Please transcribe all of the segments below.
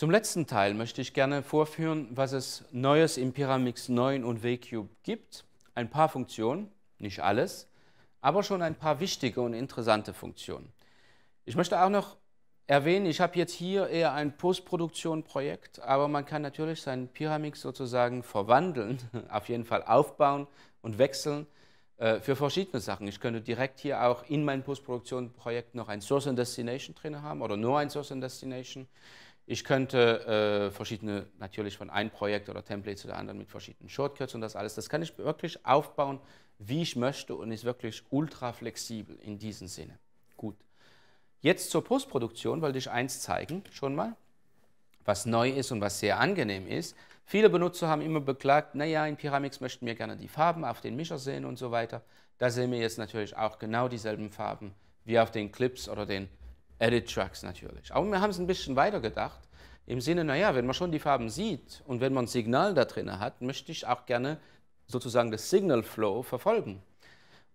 Zum letzten Teil möchte ich gerne vorführen, was es Neues im Pyramix 9 und WCube gibt. Ein paar Funktionen, nicht alles, aber schon ein paar wichtige und interessante Funktionen. Ich möchte auch noch erwähnen, ich habe jetzt hier eher ein Postproduktion-Projekt, aber man kann natürlich seinen Pyramix sozusagen verwandeln, auf jeden Fall aufbauen und wechseln äh, für verschiedene Sachen. Ich könnte direkt hier auch in meinem Postproduktion-Projekt noch ein Source and Destination drin haben oder nur ein Source and Destination. Ich könnte äh, verschiedene, natürlich von einem Projekt oder Template zu der anderen mit verschiedenen Shortcuts und das alles. Das kann ich wirklich aufbauen, wie ich möchte und ist wirklich ultra flexibel in diesem Sinne. Gut. Jetzt zur Postproduktion wollte ich eins zeigen, schon mal, was neu ist und was sehr angenehm ist. Viele Benutzer haben immer beklagt, naja, in Pyramix möchten wir gerne die Farben auf den Mischer sehen und so weiter. Da sehen wir jetzt natürlich auch genau dieselben Farben wie auf den Clips oder den Edit Tracks natürlich. Aber wir haben es ein bisschen weiter gedacht, im Sinne, naja, wenn man schon die Farben sieht und wenn man ein Signal da drin hat, möchte ich auch gerne sozusagen das Signal Flow verfolgen.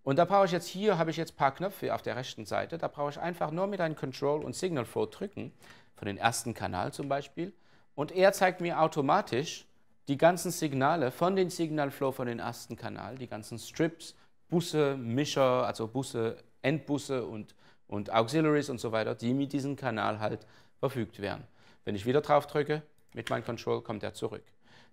Und da brauche ich jetzt hier, habe ich jetzt ein paar Knöpfe auf der rechten Seite, da brauche ich einfach nur mit einem Control und Signal Flow drücken, von den ersten Kanal zum Beispiel, und er zeigt mir automatisch die ganzen Signale von den Signal Flow von den ersten Kanal, die ganzen Strips, Busse, Mischer, also Busse, Endbusse und und Auxiliaries und so weiter, die mit diesem Kanal halt verfügt werden. Wenn ich wieder drauf drücke, mit meinem Control kommt er zurück.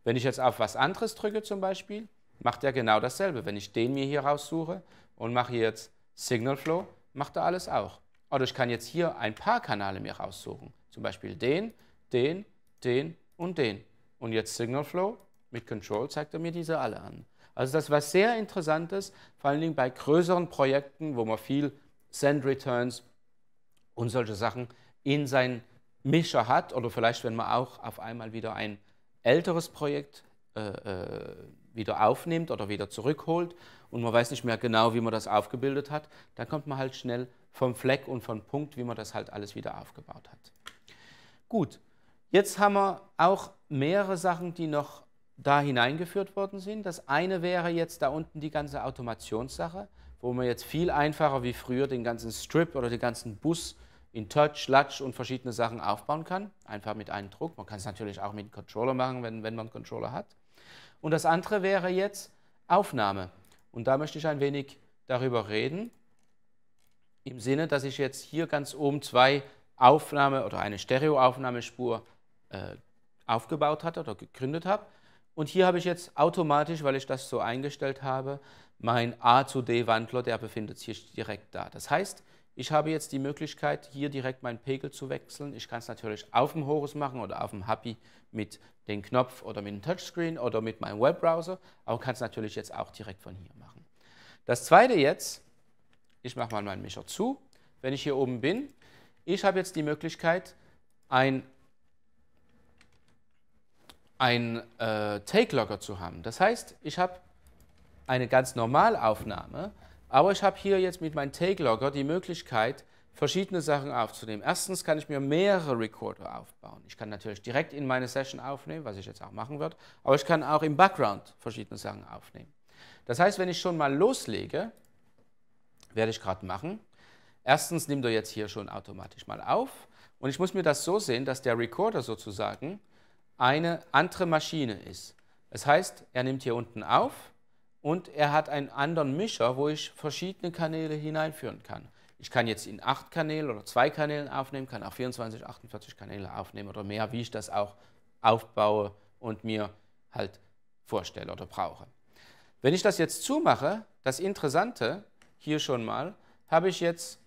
Wenn ich jetzt auf was anderes drücke zum Beispiel, macht er genau dasselbe. Wenn ich den mir hier raussuche und mache jetzt Signal Flow, macht er alles auch. Oder ich kann jetzt hier ein paar Kanäle mir raussuchen. Zum Beispiel den, den, den und den. Und jetzt Signal Flow mit Control zeigt er mir diese alle an. Also das war sehr interessantes, vor allen Dingen bei größeren Projekten, wo man viel Send Returns und solche Sachen in sein Mischer hat oder vielleicht, wenn man auch auf einmal wieder ein älteres Projekt äh, äh, wieder aufnimmt oder wieder zurückholt und man weiß nicht mehr genau, wie man das aufgebildet hat, dann kommt man halt schnell vom Fleck und vom Punkt, wie man das halt alles wieder aufgebaut hat. Gut, jetzt haben wir auch mehrere Sachen, die noch da hineingeführt worden sind. Das eine wäre jetzt da unten die ganze Automationssache wo man jetzt viel einfacher wie früher den ganzen Strip oder den ganzen Bus in Touch, Latch und verschiedene Sachen aufbauen kann. Einfach mit einem Druck. Man kann es natürlich auch mit einem Controller machen, wenn, wenn man einen Controller hat. Und das andere wäre jetzt Aufnahme. Und da möchte ich ein wenig darüber reden, im Sinne, dass ich jetzt hier ganz oben zwei Aufnahme- oder eine Stereoaufnahmespur äh, aufgebaut hatte oder gegründet habe. Und hier habe ich jetzt automatisch, weil ich das so eingestellt habe, mein A zu D Wandler, der befindet sich direkt da. Das heißt, ich habe jetzt die Möglichkeit, hier direkt meinen Pegel zu wechseln. Ich kann es natürlich auf dem Horus machen oder auf dem Happy mit dem Knopf oder mit dem Touchscreen oder mit meinem Webbrowser, aber kann es natürlich jetzt auch direkt von hier machen. Das zweite jetzt, ich mache mal meinen Mischer zu. Wenn ich hier oben bin, ich habe jetzt die Möglichkeit, ein, ein äh, Take-Logger zu haben. Das heißt, ich habe eine ganz normale Aufnahme, aber ich habe hier jetzt mit meinem Take-Logger die Möglichkeit, verschiedene Sachen aufzunehmen. Erstens kann ich mir mehrere Recorder aufbauen. Ich kann natürlich direkt in meine Session aufnehmen, was ich jetzt auch machen werde, aber ich kann auch im Background verschiedene Sachen aufnehmen. Das heißt, wenn ich schon mal loslege, werde ich gerade machen. Erstens nimmt er jetzt hier schon automatisch mal auf und ich muss mir das so sehen, dass der Recorder sozusagen eine andere Maschine ist. Das heißt, er nimmt hier unten auf und er hat einen anderen Mischer, wo ich verschiedene Kanäle hineinführen kann. Ich kann jetzt in acht Kanälen oder zwei Kanälen aufnehmen, kann auch 24, 48 Kanäle aufnehmen oder mehr, wie ich das auch aufbaue und mir halt vorstelle oder brauche. Wenn ich das jetzt zumache, das Interessante hier schon mal, habe ich jetzt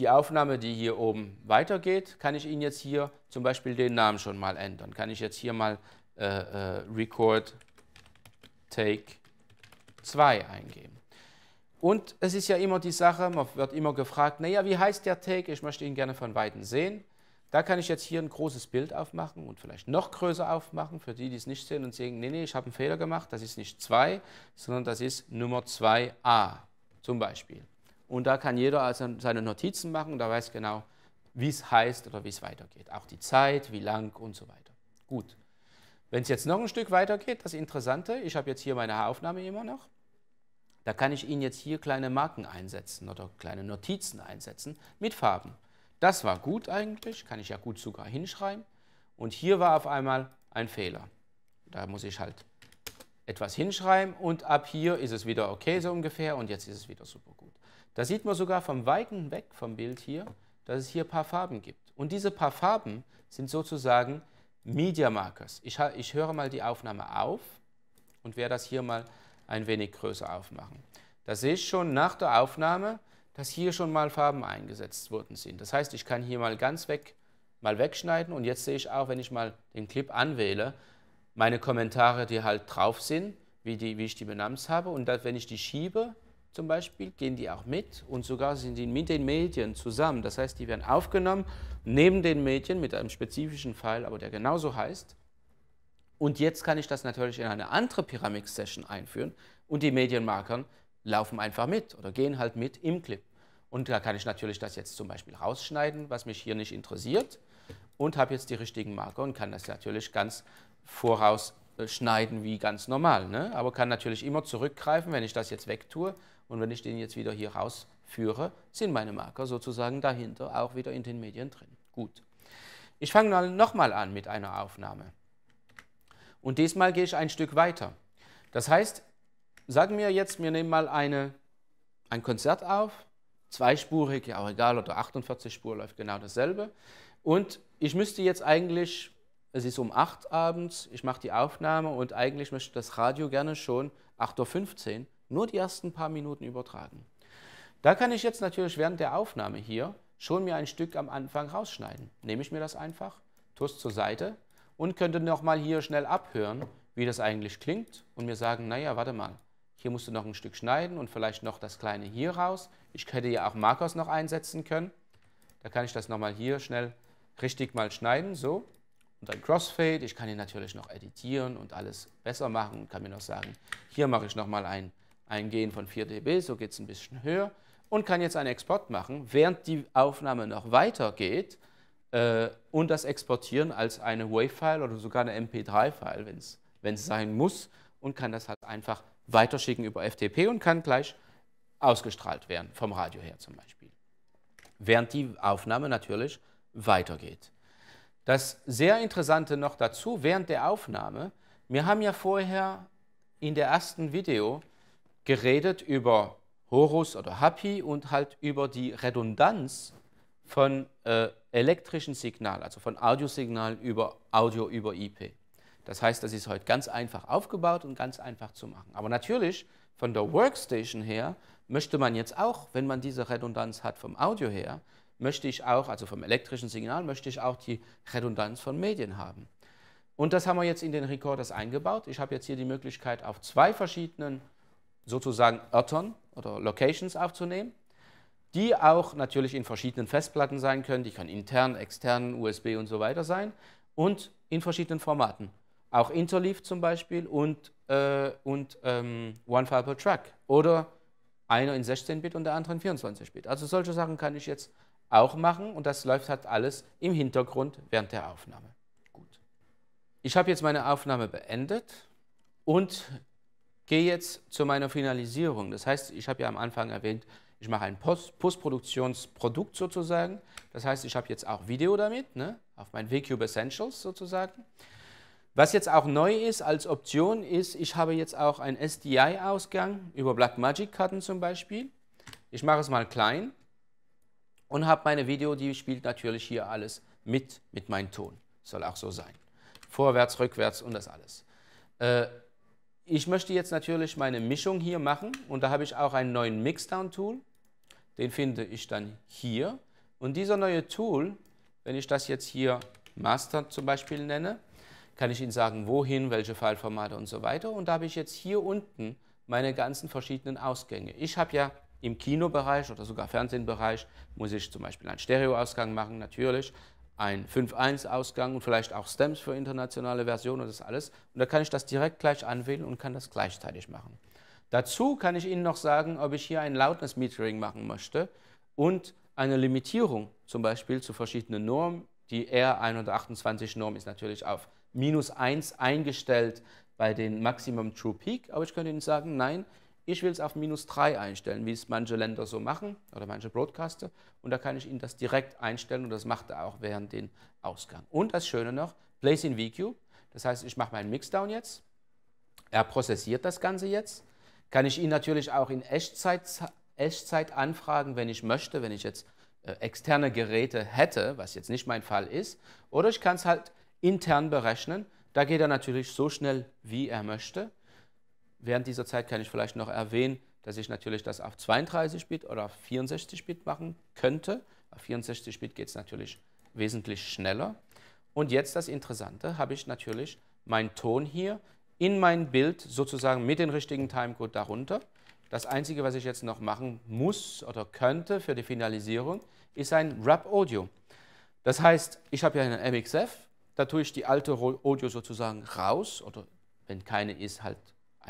die Aufnahme, die hier oben weitergeht, kann ich Ihnen jetzt hier zum Beispiel den Namen schon mal ändern. Kann ich jetzt hier mal äh, äh, Record Take 2 eingeben. Und es ist ja immer die Sache, man wird immer gefragt, naja, wie heißt der Take? Ich möchte ihn gerne von Weitem sehen. Da kann ich jetzt hier ein großes Bild aufmachen und vielleicht noch größer aufmachen, für die, die es nicht sehen und sagen, nee, nee, ich habe einen Fehler gemacht, das ist nicht 2, sondern das ist Nummer 2a zum Beispiel. Und da kann jeder also seine Notizen machen und da weiß genau, wie es heißt oder wie es weitergeht. Auch die Zeit, wie lang und so weiter. Gut. Wenn es jetzt noch ein Stück weiter geht, das Interessante, ich habe jetzt hier meine Aufnahme immer noch, da kann ich Ihnen jetzt hier kleine Marken einsetzen oder kleine Notizen einsetzen mit Farben. Das war gut eigentlich, kann ich ja gut sogar hinschreiben. Und hier war auf einmal ein Fehler. Da muss ich halt etwas hinschreiben und ab hier ist es wieder okay so ungefähr und jetzt ist es wieder super gut. Da sieht man sogar vom Weiten weg vom Bild hier, dass es hier ein paar Farben gibt. Und diese paar Farben sind sozusagen Media Markers. Ich, ich höre mal die Aufnahme auf und werde das hier mal ein wenig größer aufmachen. Da sehe ich schon nach der Aufnahme, dass hier schon mal Farben eingesetzt worden sind. Das heißt, ich kann hier mal ganz weg, mal wegschneiden und jetzt sehe ich auch, wenn ich mal den Clip anwähle, meine Kommentare, die halt drauf sind, wie, die, wie ich die benannt habe und dass, wenn ich die schiebe zum Beispiel, gehen die auch mit und sogar sind die mit den Medien zusammen. Das heißt, die werden aufgenommen neben den Medien mit einem spezifischen Pfeil, aber der genauso heißt. Und jetzt kann ich das natürlich in eine andere Pyramix-Session einführen und die Medienmarker laufen einfach mit oder gehen halt mit im Clip. Und da kann ich natürlich das jetzt zum Beispiel rausschneiden, was mich hier nicht interessiert und habe jetzt die richtigen Marker und kann das natürlich ganz vorausschneiden wie ganz normal. Ne? Aber kann natürlich immer zurückgreifen, wenn ich das jetzt wegtue und wenn ich den jetzt wieder hier rausführe, sind meine Marker sozusagen dahinter auch wieder in den Medien drin. Gut. Ich fange nochmal an mit einer Aufnahme. Und diesmal gehe ich ein Stück weiter. Das heißt, sagen wir jetzt, wir nehmen mal eine, ein Konzert auf, zweispurig, ja auch egal, oder 48 Spur läuft genau dasselbe. Und ich müsste jetzt eigentlich, es ist um 8 abends, ich mache die Aufnahme und eigentlich möchte das Radio gerne schon 8.15 Uhr nur die ersten paar Minuten übertragen. Da kann ich jetzt natürlich während der Aufnahme hier schon mir ein Stück am Anfang rausschneiden. Nehme ich mir das einfach, tue es zur Seite und könnte nochmal hier schnell abhören, wie das eigentlich klingt und mir sagen, naja, warte mal, hier musst du noch ein Stück schneiden und vielleicht noch das kleine hier raus. Ich hätte ja auch Markers noch einsetzen können. Da kann ich das nochmal hier schnell richtig mal schneiden, so. Und dann Crossfade, ich kann ihn natürlich noch editieren und alles besser machen und kann mir noch sagen, hier mache ich nochmal ein, ein Gehen von 4 dB, so geht es ein bisschen höher und kann jetzt einen Export machen, während die Aufnahme noch weitergeht äh, und das exportieren als eine WAV-File oder sogar eine MP3-File, wenn es sein muss und kann das halt einfach weiterschicken über FTP und kann gleich ausgestrahlt werden, vom Radio her zum Beispiel. Während die Aufnahme natürlich weitergeht. Das sehr Interessante noch dazu, während der Aufnahme, wir haben ja vorher in der ersten Video geredet über Horus oder Happy und halt über die Redundanz von äh, elektrischen Signalen, also von Audiosignalen über Audio über IP. Das heißt, das ist heute ganz einfach aufgebaut und ganz einfach zu machen. Aber natürlich, von der Workstation her, möchte man jetzt auch, wenn man diese Redundanz hat vom Audio her, möchte ich auch, also vom elektrischen Signal, möchte ich auch die Redundanz von Medien haben. Und das haben wir jetzt in den Recorders eingebaut. Ich habe jetzt hier die Möglichkeit, auf zwei verschiedenen sozusagen Örtern oder Locations aufzunehmen, die auch natürlich in verschiedenen Festplatten sein können. Die können intern, extern, USB und so weiter sein und in verschiedenen Formaten. Auch Interleaf zum Beispiel und, äh, und ähm, One File per Track oder einer in 16-Bit und der andere in 24-Bit. Also solche Sachen kann ich jetzt auch machen und das läuft halt alles im Hintergrund während der Aufnahme. Gut. Ich habe jetzt meine Aufnahme beendet und gehe jetzt zu meiner Finalisierung. Das heißt, ich habe ja am Anfang erwähnt, ich mache ein Post Postproduktionsprodukt sozusagen. Das heißt, ich habe jetzt auch Video damit, ne, auf mein VCube Essentials sozusagen. Was jetzt auch neu ist als Option ist, ich habe jetzt auch einen SDI-Ausgang über Blackmagic-Karten zum Beispiel. Ich mache es mal klein und habe meine Video, die spielt natürlich hier alles mit, mit meinem Ton. Soll auch so sein. Vorwärts, rückwärts und das alles. Äh, ich möchte jetzt natürlich meine Mischung hier machen und da habe ich auch einen neuen Mixdown-Tool. Den finde ich dann hier. Und dieser neue Tool, wenn ich das jetzt hier Master zum Beispiel nenne, kann ich Ihnen sagen, wohin, welche Fileformate und so weiter. Und da habe ich jetzt hier unten meine ganzen verschiedenen Ausgänge. Ich habe ja im Kinobereich oder sogar Fernsehbereich muss ich zum Beispiel einen Stereoausgang machen, natürlich, einen 5.1-Ausgang und vielleicht auch Stems für internationale Versionen und das alles. Und da kann ich das direkt gleich anwählen und kann das gleichzeitig machen. Dazu kann ich Ihnen noch sagen, ob ich hier ein Loudness Metering machen möchte und eine Limitierung zum Beispiel zu verschiedenen Normen. Die R128-Norm ist natürlich auf minus 1 eingestellt bei den Maximum True Peak, aber ich könnte Ihnen sagen, nein, ich will es auf minus 3 einstellen, wie es manche Länder so machen oder manche Broadcaster. Und da kann ich Ihnen das direkt einstellen und das macht er auch während den Ausgang. Und das Schöne noch, Place in VCube. Das heißt, ich mache meinen Mixdown jetzt. Er prozessiert das Ganze jetzt. Kann ich ihn natürlich auch in Echtzeit, Echtzeit anfragen, wenn ich möchte, wenn ich jetzt äh, externe Geräte hätte, was jetzt nicht mein Fall ist. Oder ich kann es halt intern berechnen. Da geht er natürlich so schnell, wie er möchte. Während dieser Zeit kann ich vielleicht noch erwähnen, dass ich natürlich das auf 32 Bit oder auf 64 Bit machen könnte. Auf 64 Bit geht es natürlich wesentlich schneller. Und jetzt das Interessante, habe ich natürlich meinen Ton hier in mein Bild sozusagen mit dem richtigen Timecode darunter. Das Einzige, was ich jetzt noch machen muss oder könnte für die Finalisierung, ist ein Wrap Audio. Das heißt, ich habe ja einen MXF, da tue ich die alte Audio sozusagen raus oder wenn keine ist, halt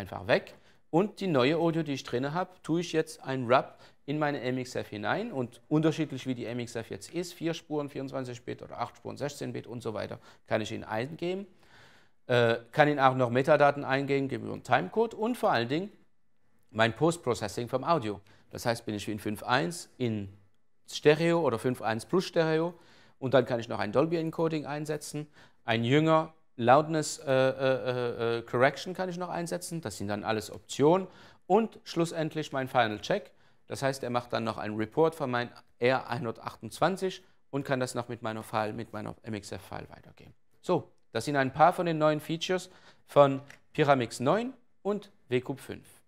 einfach weg. Und die neue Audio, die ich drin habe, tue ich jetzt ein Wrap in meine MXF hinein und unterschiedlich wie die MXF jetzt ist, 4 Spuren, 24 Bit oder 8 Spuren, 16 Bit und so weiter, kann ich ihn eingeben. Äh, kann ihn auch noch Metadaten eingeben, gebe einen Timecode und vor allen Dingen mein Post-Processing vom Audio. Das heißt, bin ich in 5.1 in Stereo oder 5.1 plus Stereo und dann kann ich noch ein Dolby Encoding einsetzen, ein Jünger Loudness äh, äh, äh, Correction kann ich noch einsetzen. Das sind dann alles Optionen. Und schlussendlich mein Final Check. Das heißt, er macht dann noch einen Report von meinem R128 und kann das noch mit meiner File, mit meiner MXF-File weitergeben. So, das sind ein paar von den neuen Features von Pyramix 9 und WCUB 5.